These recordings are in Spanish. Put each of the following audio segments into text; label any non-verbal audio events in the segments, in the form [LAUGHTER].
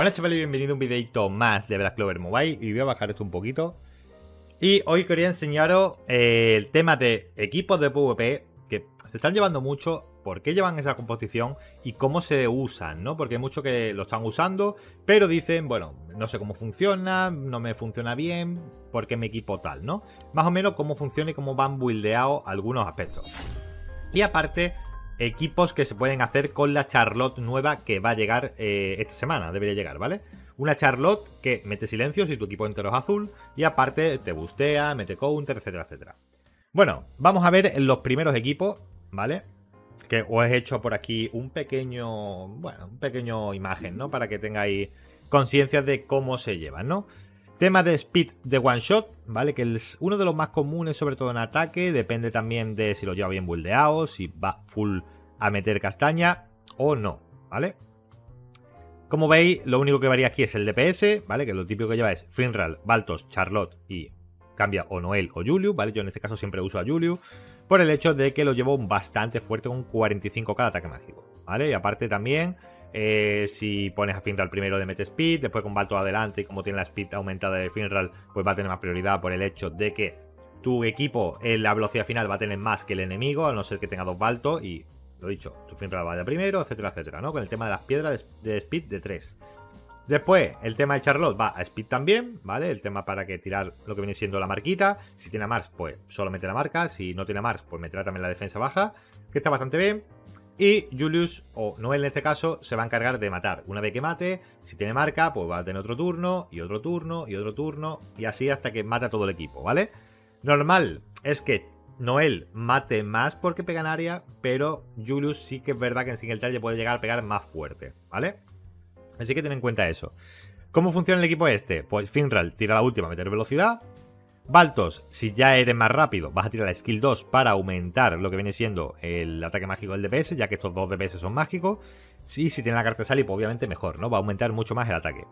Hola chavales bienvenido a un videito más de Black Clover Mobile y voy a bajar esto un poquito y hoy quería enseñaros eh, el tema de equipos de PvP que se están llevando mucho, por qué llevan esa composición y cómo se usan, ¿no? Porque hay muchos que lo están usando, pero dicen, bueno, no sé cómo funciona, no me funciona bien, por qué mi equipo tal, ¿no? Más o menos cómo funciona y cómo van buildeados algunos aspectos. Y aparte, equipos que se pueden hacer con la Charlotte nueva que va a llegar eh, esta semana, debería llegar, ¿vale? Una Charlotte que mete silencio si tu equipo entero es azul y aparte te bustea, mete counter, etcétera, etcétera. Bueno, vamos a ver los primeros equipos, ¿vale? Que os he hecho por aquí un pequeño, bueno, un pequeño imagen, ¿no? Para que tengáis conciencia de cómo se llevan, ¿no? Tema de speed de one shot, ¿vale? Que es uno de los más comunes, sobre todo en ataque. Depende también de si lo lleva bien buildeado, si va full a meter castaña o no, ¿vale? Como veis, lo único que varía aquí es el DPS, ¿vale? Que lo típico que lleva es Finral, Baltos, Charlotte y cambia o Noel o Julius, ¿vale? Yo en este caso siempre uso a Julius por el hecho de que lo llevo bastante fuerte con 45k de ataque mágico, ¿vale? Y aparte también eh, si pones a Finral primero de mete speed, después con Balto adelante y como tiene la speed aumentada de Finral, pues va a tener más prioridad por el hecho de que tu equipo en la velocidad final va a tener más que el enemigo, a no ser que tenga dos Baltos y, lo dicho, tu Finral vaya primero, etcétera, etcétera, ¿no? Con el tema de las piedras de, speed de 3. Después, el tema de Charlotte va a Speed también, ¿vale? El tema para que tirar lo que viene siendo la marquita. Si tiene a Mars, pues solo mete la marca. Si no tiene a Mars, pues meterá también la defensa baja, que está bastante bien. Y Julius, o Noel en este caso, se va a encargar de matar. Una vez que mate, si tiene marca, pues va a tener otro turno, y otro turno, y otro turno, y así hasta que mata todo el equipo, ¿vale? Normal es que Noel mate más porque pega en área, pero Julius sí que es verdad que en single target puede llegar a pegar más fuerte, ¿vale? Así que ten en cuenta eso. ¿Cómo funciona el equipo este? Pues Finral tira la última a meter velocidad, Baltos, si ya eres más rápido, vas a tirar la skill 2 para aumentar lo que viene siendo el ataque mágico del DPS, ya que estos dos DPS son mágicos. Y si tiene la carta de Sally, pues obviamente mejor, ¿no? Va a aumentar mucho más el ataque.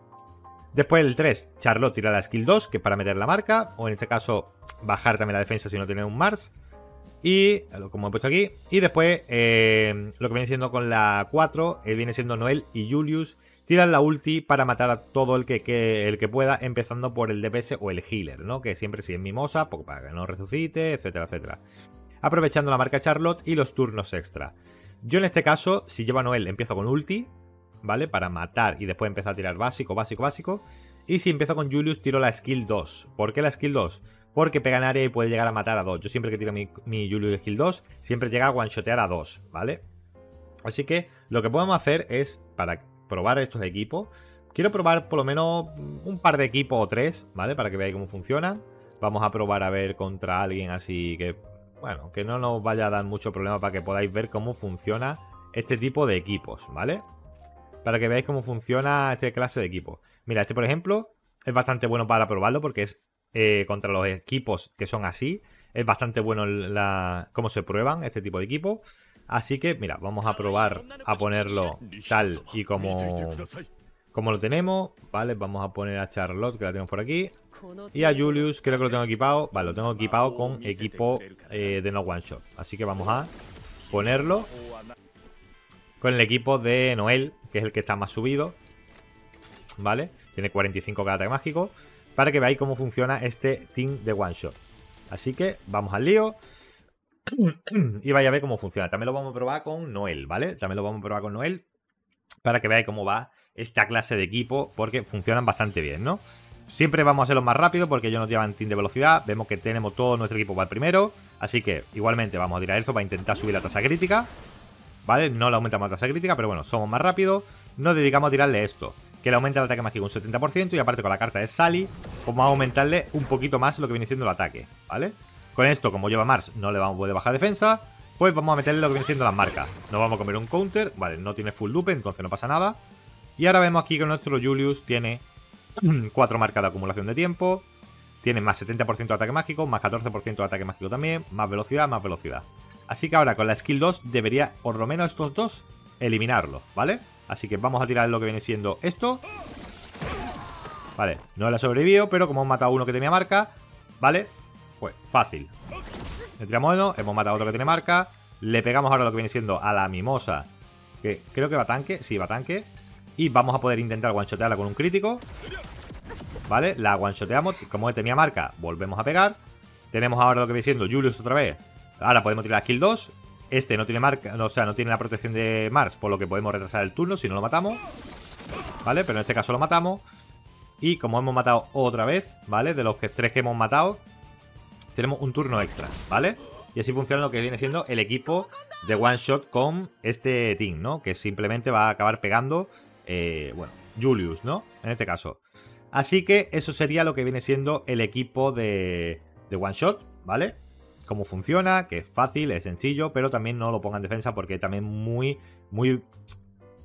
Después el 3, Charlotte tira la skill 2, que es para meter la marca, o en este caso bajar también la defensa si no tiene un Mars. Y, como he puesto aquí, y después eh, lo que viene siendo con la 4, eh, viene siendo Noel y Julius, tiran la ulti para matar a todo el que, el que pueda, empezando por el DPS o el healer, ¿no? Que siempre si es mimosa, pues, para que no resucite, etcétera, etcétera. Aprovechando la marca Charlotte y los turnos extra. Yo en este caso, si lleva Noel, empiezo con ulti, ¿vale? Para matar y después empezar a tirar básico, básico, básico. Y si empiezo con Julius, tiro la skill 2. ¿Por qué la skill 2? Porque pega en área y puede llegar a matar a 2. Yo siempre que tiro mi, mi Julius skill 2, siempre llega a one-shotear a 2, ¿vale? Así que lo que podemos hacer es, para probar estos equipos. Quiero probar por lo menos un par de equipos o tres, ¿vale? Para que veáis cómo funcionan. Vamos a probar a ver contra alguien así que, bueno, que no nos vaya a dar mucho problema para que podáis ver cómo funciona este tipo de equipos, ¿vale? Para que veáis cómo funciona este clase de equipo. Mira, este por ejemplo es bastante bueno para probarlo porque es eh, contra los equipos que son así. Es bastante bueno la, cómo se prueban este tipo de equipos. Así que, mira, vamos a probar a ponerlo tal y como, como lo tenemos. Vale, vamos a poner a Charlotte, que la tenemos por aquí. Y a Julius, creo que lo tengo equipado. Vale, lo tengo equipado con equipo eh, de no one shot. Así que vamos a ponerlo con el equipo de Noel, que es el que está más subido. ¿Vale? Tiene 45 de ataque mágico. Para que veáis cómo funciona este team de one shot. Así que vamos al lío. [CLEARS THROAT] y vaya a ver cómo funciona. También lo vamos a probar con Noel, ¿vale? También lo vamos a probar con Noel para que veáis cómo va esta clase de equipo porque funcionan bastante bien, ¿no? Siempre vamos a hacerlo más rápido porque ellos nos llevan team de velocidad. Vemos que tenemos todo nuestro equipo para el primero. Así que igualmente vamos a tirar esto para intentar subir la tasa crítica. ¿Vale? No le aumentamos la tasa crítica, pero bueno, somos más rápidos. Nos dedicamos a tirarle esto. Que le aumenta el ataque mágico un 70% y aparte con la carta de Sally, pues vamos a aumentarle un poquito más lo que viene siendo el ataque, ¿vale? Con esto, como lleva Mars, no le vamos a poder bajar defensa. Pues vamos a meterle lo que viene siendo las marcas. Nos vamos a comer un counter. Vale, no tiene full dupe, entonces no pasa nada. Y ahora vemos aquí que nuestro Julius tiene [CLEARS THROAT] 4 marcas de acumulación de tiempo. Tiene más 70% de ataque mágico, más 14% de ataque mágico también, más velocidad, más velocidad. Así que ahora con la skill 2 debería, por lo menos estos dos, eliminarlo, ¿vale? Así que vamos a tirar lo que viene siendo esto. Vale, no le ha sobrevivido, pero como hemos matado a uno que tenía marca, ¿vale? Pues fácil. Le tiramos uno, hemos matado a otro que tiene marca. Le pegamos ahora lo que viene siendo a la mimosa. Que creo que va tanque. Sí, va tanque. Y vamos a poder intentar one-shotearla con un crítico. ¿Vale? La one-shoteamos. Como tenía marca, volvemos a pegar. Tenemos ahora lo que viene siendo Julius otra vez. Ahora podemos tirar kill 2. Este no tiene marca, o sea, no tiene la protección de Mars, por lo que podemos retrasar el turno si no lo matamos. ¿Vale? Pero en este caso lo matamos. Y como hemos matado otra vez, ¿vale? De los tres que hemos matado, tenemos un turno extra, ¿vale? Y así funciona lo que viene siendo el equipo de one shot con este team, ¿no? Que simplemente va a acabar pegando, eh, bueno, Julius, ¿no? En este caso. Así que eso sería lo que viene siendo el equipo de, de one shot, ¿vale? Cómo funciona, que es fácil, es sencillo, pero también no lo ponga en defensa porque también muy, muy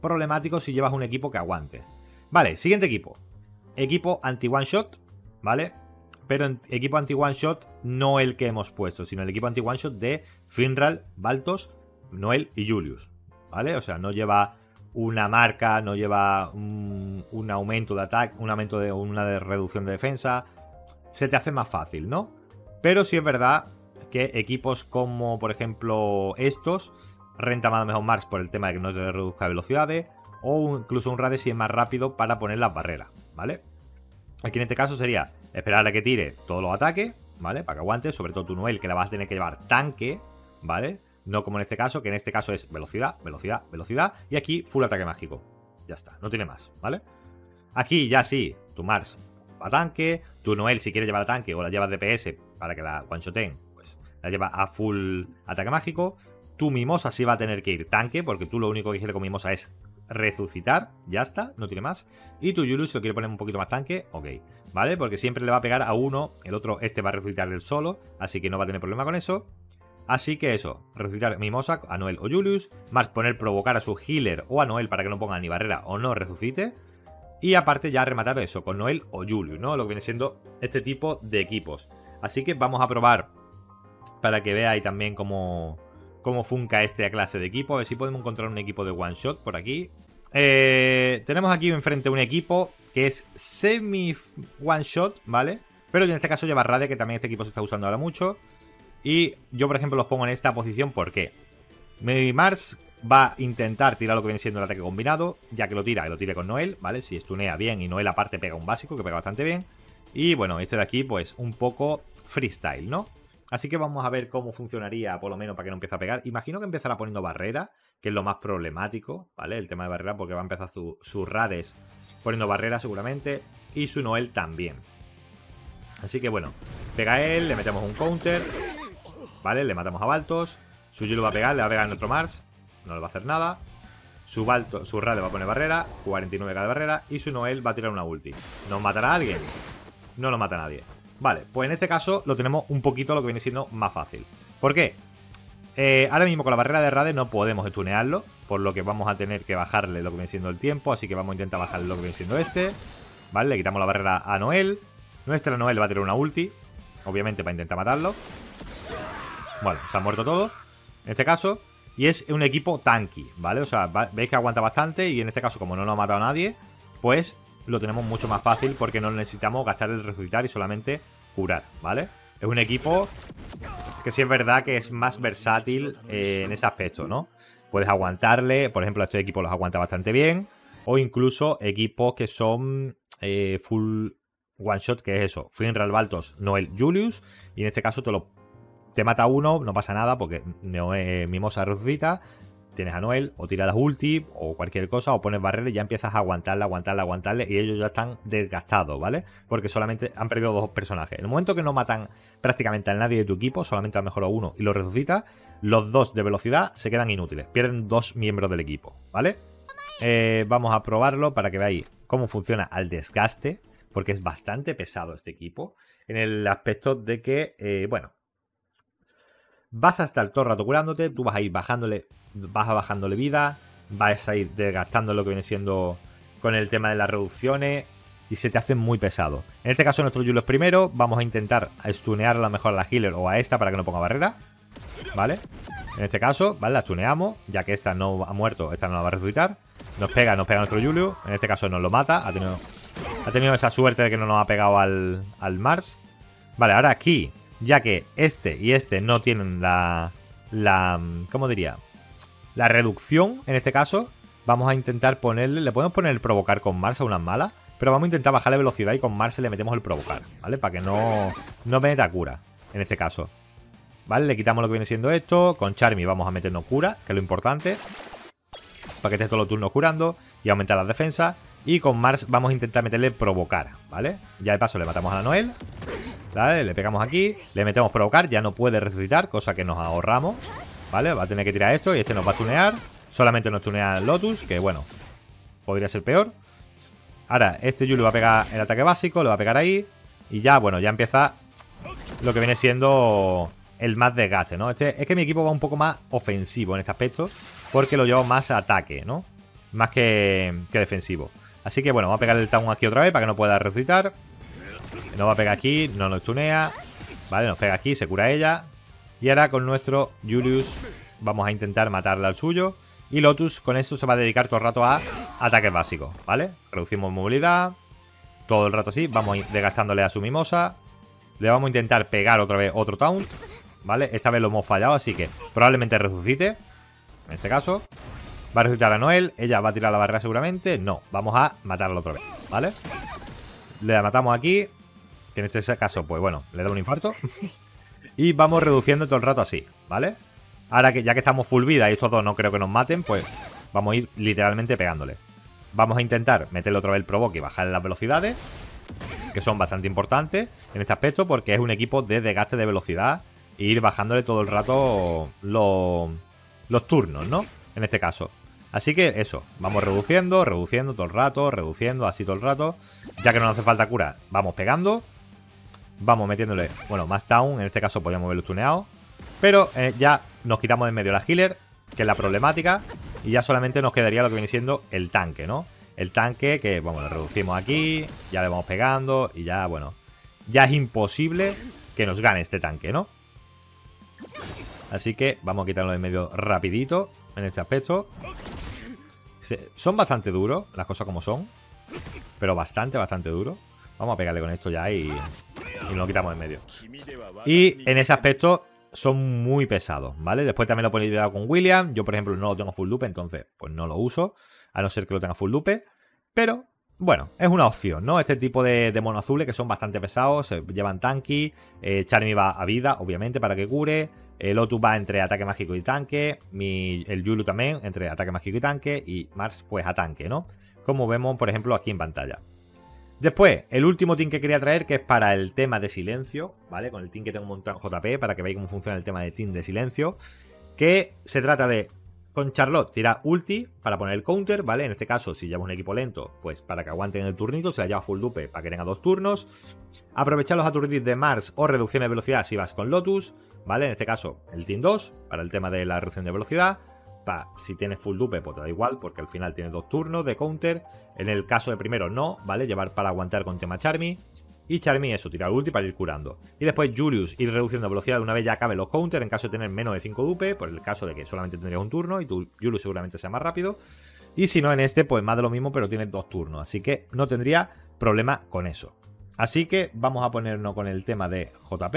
problemático si llevas un equipo que aguante. Vale, siguiente equipo. Equipo anti-one shot, ¿vale? Pero en equipo anti-one shot no el que hemos puesto, sino el equipo anti-one shot de Finral, Baltos, Noel y Julius, ¿vale? O sea, no lleva una marca, no lleva un, aumento de ataque, un aumento de una reducción de defensa. Se te hace más fácil, ¿no? Pero sí es verdad que equipos como, por ejemplo, estos, renta más o mejor Mars por el tema de que no te reduzca velocidades, o incluso un Rade si es más rápido para poner las barreras, ¿vale? Aquí en este caso sería esperar a que tire todos los ataques, ¿vale? Para que aguante, sobre todo tu Noel, que la vas a tener que llevar tanque, ¿vale? No como en este caso, que en este caso es velocidad, velocidad, velocidad, y aquí full ataque mágico. Ya está, no tiene más, ¿vale? Aquí ya sí, tu Mars a tanque, tu Noel si quieres llevar a tanque o la llevas DPS para que la one pues la lleva a full ataque mágico. Tu Mimosa sí va a tener que ir tanque, porque tú lo único que quieres con Mimosa es resucitar, ya está, no tiene más. Y tu Julius, si lo quiere poner un poquito más tanque, ok, ¿vale? Porque siempre le va a pegar a uno, el otro, este va a resucitar él solo, así que no va a tener problema con eso. Así que eso, resucitar Mimosa a Noel o Julius, más poner provocar a su healer o a Noel para que no ponga ni barrera o no resucite. Y aparte ya rematar eso con Noel o Julius, ¿no? Lo que viene siendo este tipo de equipos. Así que vamos a probar para que veáis también cómo, cómo funca esta clase de equipo. A ver si podemos encontrar un equipo de one shot por aquí. Eh, tenemos aquí enfrente un equipo que es semi one shot, ¿vale? Pero en este caso lleva Rade, que también este equipo se está usando ahora mucho. Y yo, por ejemplo, los pongo en esta posición porque mi Mars va a intentar tirar lo que viene siendo el ataque combinado, ya que lo tira, que lo tire con Noel, ¿vale? Si estunea bien y Noel aparte pega un básico, que pega bastante bien. Y bueno, este de aquí, pues un poco freestyle, ¿no? Así que vamos a ver cómo funcionaría, por lo menos, para que no empiece a pegar. Imagino que empezará poniendo barrera, que es lo más problemático, ¿vale? El tema de barrera, porque va a empezar su Rades poniendo barrera seguramente, y su Noel también. Así que bueno, pega él, le metemos un counter, ¿vale? Le matamos a Baltos, su lo va a pegar, le va a pegar en otro Mars, no le va a hacer nada. Su, Balto, su Rade va a poner barrera, 49k de barrera, y su Noel va a tirar una ulti. ¿Nos matará a alguien? No lo mata nadie. Vale, pues en este caso lo tenemos un poquito lo que viene siendo más fácil. ¿Por qué? Eh, ahora mismo con la barrera de Rade no podemos estunearlo, por lo que vamos a tener que bajarle lo que viene siendo el tiempo, así que vamos a intentar bajarle lo que viene siendo este. Vale, le quitamos la barrera a Noel. Nuestra Noel va a tener una ulti, obviamente para intentar matarlo. Bueno, se han muerto todos, en este caso. Y es un equipo tanky, ¿vale? O sea, veis que aguanta bastante y en este caso, como no nos ha matado a nadie, pues lo tenemos mucho más fácil porque no necesitamos gastar el resucitar y solamente curar, ¿vale? Es un equipo que sí es verdad que es más versátil eh, en ese aspecto, ¿no? Puedes aguantarle, por ejemplo, este equipo los aguanta bastante bien, o incluso equipos que son eh, full one shot, que es eso, Finral Baltos, Noel Julius, y en este caso te lo te mata uno, no pasa nada porque Mimosa resucita, tienes a Noel, o tiras las ulti, o cualquier cosa, o pones barrera y ya empiezas a aguantarle, aguantarle, aguantarle, y ellos ya están desgastados, ¿vale? Porque solamente han perdido dos personajes. En el momento que no matan prácticamente a nadie de tu equipo, solamente a lo mejor uno y lo resucita, los dos de velocidad se quedan inútiles, pierden dos miembros del equipo, ¿vale? Eh, vamos a probarlo para que veáis cómo funciona al desgaste, porque es bastante pesado este equipo, en el aspecto de que, eh, bueno, vas a estar todo el rato curándote, tú vas a ir bajándole, vas a bajándole vida, vas a ir desgastando lo que viene siendo con el tema de las reducciones y se te hace muy pesado. En este caso nuestro Julius primero, vamos a intentar stunear a lo mejor a la healer o a esta para que no ponga barrera, ¿vale? En este caso, ¿vale? La stuneamos, ya que esta no ha muerto, esta no la va a resucitar. Nos pega, nos pega nuestro Julius, en este caso nos lo mata, ha tenido, ha tenido esa suerte de que no nos ha pegado al, al Mars. Vale, ahora aquí ya que este y este no tienen la, la ¿cómo diría? La reducción, en este caso, vamos a intentar ponerle... Le podemos poner el provocar con Mars a unas malas, pero vamos a intentar bajarle velocidad y con Mars le metemos el provocar, ¿vale? Para que no, no meta cura, en este caso. ¿Vale? Le quitamos lo que viene siendo esto. Con Charmy vamos a meternos cura, que es lo importante. Para que esté todos los turnos curando y aumentar las defensas. Y con Mars vamos a intentar meterle provocar, ¿vale? Ya de paso le matamos a la Noel. Le pegamos aquí, le metemos provocar, ya no puede resucitar, cosa que nos ahorramos. ¿Vale? Va a tener que tirar esto y este nos va a tunear. Solamente nos tunea Lotus, que bueno, podría ser peor. Ahora, este Yu le va a pegar el ataque básico, le va a pegar ahí. Y ya, bueno, ya empieza lo que viene siendo el más desgaste, ¿no? Este, es que mi equipo va un poco más ofensivo en este aspecto, porque lo llevo más a ataque, ¿no? Más que, que defensivo. Así que bueno, vamos a pegar el Town aquí otra vez para que no pueda resucitar. Nos va a pegar aquí, no nos tunea. Vale, nos pega aquí, se cura ella. Y ahora con nuestro Julius vamos a intentar matarle al suyo. Y Lotus con esto se va a dedicar todo el rato a ataques básicos, ¿vale? Reducimos movilidad. Todo el rato así. Vamos desgastándole a su mimosa. Le vamos a intentar pegar otra vez otro taunt. ¿Vale? Esta vez lo hemos fallado, así que probablemente resucite. En este caso. Va a resucitar a Noel. Ella va a tirar la barrera seguramente. No, vamos a matarla otra vez, ¿vale? Le matamos aquí. Que en este caso, pues bueno, le da un infarto. [LAUGHS] y vamos reduciendo todo el rato así, ¿vale? Ahora que ya que estamos full vida y estos dos no creo que nos maten, pues vamos a ir literalmente pegándole. Vamos a intentar meterle otra vez el provoque y bajarle las velocidades. Que son bastante importantes en este aspecto porque es un equipo de desgaste de velocidad. E ir bajándole todo el rato los, los turnos, ¿no? En este caso. Así que eso, vamos reduciendo, reduciendo todo el rato, reduciendo así todo el rato. Ya que no nos hace falta cura, vamos pegando. Vamos metiéndole, bueno, más down, en este caso podríamos verlo tuneado. Pero eh, ya nos quitamos de en medio la healer, que es la problemática. Y ya solamente nos quedaría lo que viene siendo el tanque, ¿no? El tanque que, bueno, lo reducimos aquí, ya le vamos pegando y ya, bueno, ya es imposible que nos gane este tanque, ¿no? Así que vamos a quitarlo de en medio rapidito en este aspecto. Son bastante duros, las cosas como son. Pero bastante, bastante duros. Vamos a pegarle con esto ya y, y lo quitamos en medio. Y en ese aspecto son muy pesados, ¿vale? Después también lo podéis ver con William. Yo, por ejemplo, no lo tengo full loop, entonces pues no lo uso. A no ser que lo tenga full loop. Pero, bueno, es una opción, ¿no? Este tipo de, de mono azules que son bastante pesados, llevan tanky. Eh, Charmy va a vida, obviamente, para que cure. El va entre ataque mágico y tanque. Mi, el Yulu también entre ataque mágico y tanque. Y Mars, pues a tanque, ¿no? Como vemos, por ejemplo, aquí en pantalla. Después, el último team que quería traer, que es para el tema de silencio, ¿vale? Con el team que tengo montado en JP, para que veáis cómo funciona el tema de team de silencio. Que se trata de, con Charlotte, tirar ulti para poner el counter, ¿vale? En este caso, si lleva un equipo lento, pues para que aguanten el turnito, se la lleva full dupe para que tenga dos turnos. Aprovechar los aturdidos de Mars o reducción de velocidad si vas con Lotus, ¿vale? En este caso, el Team 2, para el tema de la reducción de velocidad. Pa, si tienes full dupe, pues te da igual, porque al final tienes dos turnos de counter. En el caso de primero, no, ¿vale? Llevar para aguantar con tema Charmy. Y Charmy, eso, tirar ulti para ir curando. Y después Julius ir reduciendo velocidad una vez ya acabe los counter, en caso de tener menos de 5 dupe, por el caso de que solamente tendrías un turno y tu Julius seguramente sea más rápido. Y si no en este, pues más de lo mismo, pero tienes dos turnos. Así que no tendría problema con eso. Así que vamos a ponernos con el tema de JP,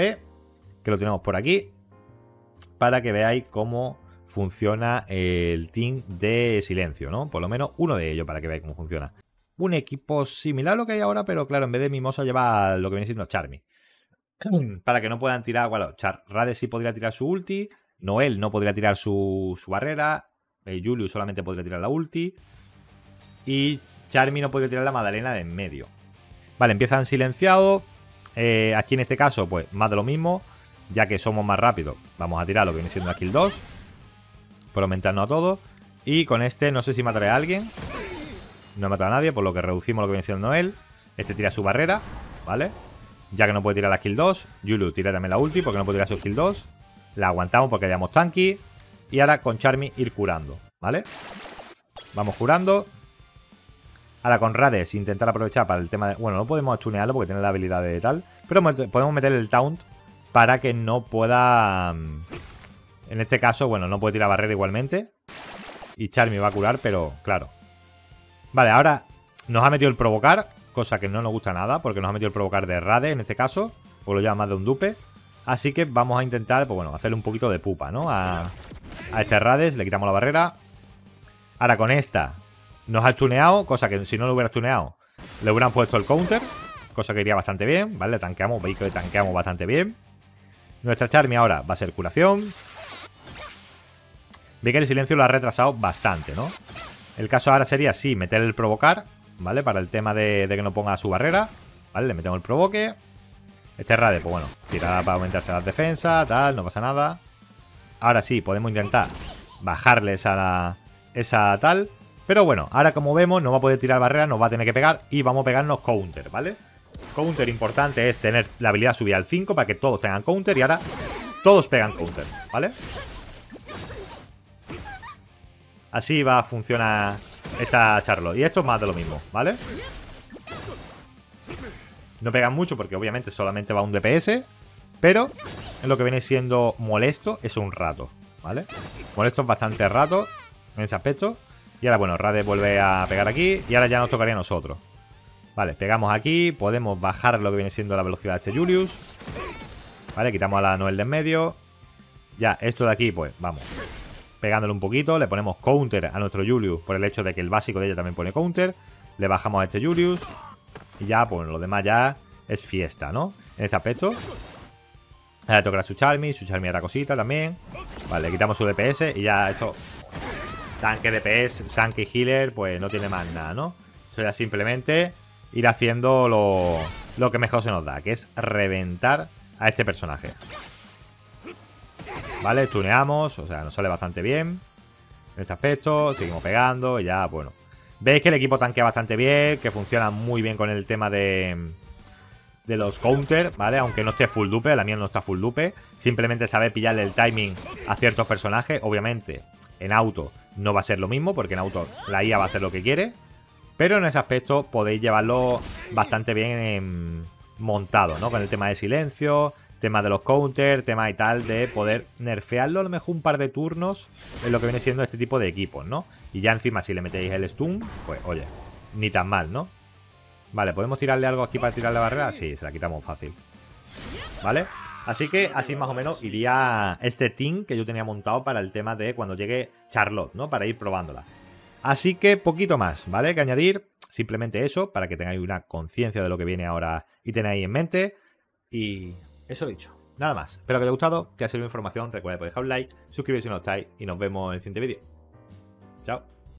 que lo tenemos por aquí para que veáis cómo funciona el team de silencio, ¿no? Por lo menos uno de ellos para que veáis cómo funciona. Un equipo similar a lo que hay ahora, pero claro, en vez de Mimosa lleva lo que viene siendo Charmy. [CLEARS THROAT] para que no puedan tirar, bueno, Char Rades sí podría tirar su ulti, Noel no podría tirar su, barrera, eh, Julius solamente podría tirar la ulti, y Charmy no podría tirar la Madalena de en medio. Vale, empiezan silenciados, eh, aquí en este caso, pues más de lo mismo, ya que somos más rápidos, vamos a tirar lo que viene siendo la kill 2. Por aumentarnos a todos. Y con este no sé si mataré a alguien. No he matado a nadie, por lo que reducimos lo que viene siendo él. Este tira su barrera, ¿vale? Ya que no puede tirar la kill 2. Yulu tira también la ulti porque no puede tirar su kill 2. La aguantamos porque hayamos tanky. Y ahora con Charmy ir curando, ¿vale? Vamos curando. Ahora con Rades intentar aprovechar para el tema de... Bueno, no podemos tunearlo porque tiene la habilidad de tal. Pero podemos meter el taunt para que no pueda... Mm, en este caso, bueno, no puede tirar barrera igualmente. Y Charmy va a curar, pero claro. Vale, ahora nos ha metido el provocar, cosa que no nos gusta nada, porque nos ha metido el provocar de Rade en este caso, o lo llama más de un dupe. Así que vamos a intentar, pues bueno, hacerle un poquito de pupa, ¿no? A, a este Rades, le quitamos la barrera. Ahora con esta nos ha tuneado, cosa que si no lo hubiera tuneado, le hubieran puesto el counter, cosa que iría bastante bien, ¿vale? Tanqueamos, veis que tanqueamos bastante bien. Nuestra Charmy ahora va a ser curación. Ve que el silencio lo ha retrasado bastante, ¿no? El caso ahora sería, sí, meter el provocar, ¿vale? Para el tema de, que no ponga su barrera, ¿vale? Le metemos el provoque. Este Rade, pues bueno, tirada para aumentarse las defensas, tal, no pasa nada. Ahora sí, podemos intentar bajarle esa, esa tal. Pero bueno, ahora como vemos, no va a poder tirar barrera, nos va a tener que pegar y vamos a pegarnos counter, ¿vale? Counter importante es tener la habilidad subida al 5 para que todos tengan counter y ahora todos pegan counter, ¿vale? Así va a funcionar esta Charlotte. Y esto es más de lo mismo, ¿vale? No pegan mucho porque obviamente solamente va un DPS. Pero en lo que viene siendo molesto es un rato, ¿vale? Molesto es bastante rato en ese aspecto. Y ahora, bueno, Rade vuelve a pegar aquí. Y ahora ya nos tocaría a nosotros. Vale, pegamos aquí. Podemos bajar lo que viene siendo la velocidad de este Julius. Vale, quitamos a la Noel de en medio. Ya, esto de aquí, pues, vamos pegándole un poquito. Le ponemos counter a nuestro Julius por el hecho de que el básico de ella también pone counter. Le bajamos a este Julius. Y ya, pues lo demás ya es fiesta, ¿no? En este aspecto. Ahora tocará su Charmy. Su Charmy era cosita también. Vale, le quitamos su DPS y ya esto... Tanque DPS, tanque y healer, pues no tiene más nada, ¿no? Eso ya simplemente ir haciendo lo, lo que mejor se nos da, que es reventar a este personaje. ¿Vale? Tuneamos, o sea, nos sale bastante bien. En este aspecto, seguimos pegando y ya, bueno. Veis que el equipo tanquea bastante bien, que funciona muy bien con el tema de, de los counter, ¿vale? Aunque no esté full dupe, la mía no está full dupe. Simplemente saber pillarle el timing a ciertos personajes. Obviamente, en auto no va a ser lo mismo, porque en auto la IA va a hacer lo que quiere. Pero en ese aspecto podéis llevarlo bastante bien montado, ¿no? Con el tema de silencio, tema de los counters, tema y tal de poder nerfearlo a lo mejor un par de turnos en lo que viene siendo este tipo de equipos, ¿no? Y ya encima si le metéis el stun, pues oye, ni tan mal, ¿no? Vale, ¿podemos tirarle algo aquí para tirar la barrera? Sí, se la quitamos fácil. ¿Vale? Así que así más o menos iría este team que yo tenía montado para el tema de cuando llegue Charlotte, ¿no? Para ir probándola. Así que poquito más, ¿vale? Que añadir simplemente eso para que tengáis una conciencia de lo que viene ahora y tenéis en mente. Y eso dicho. Nada más. Espero que os haya gustado, que haya sido información. Recuerda dejar un like, suscribiros si no estáis y nos vemos en el siguiente vídeo. Chao.